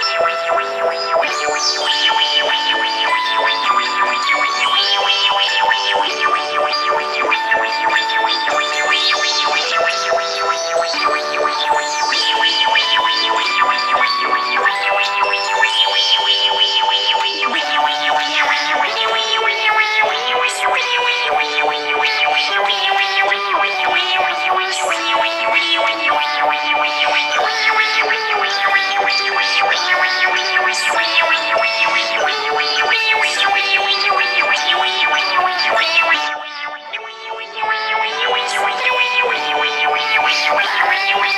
Música Wow, wow, wow, wow.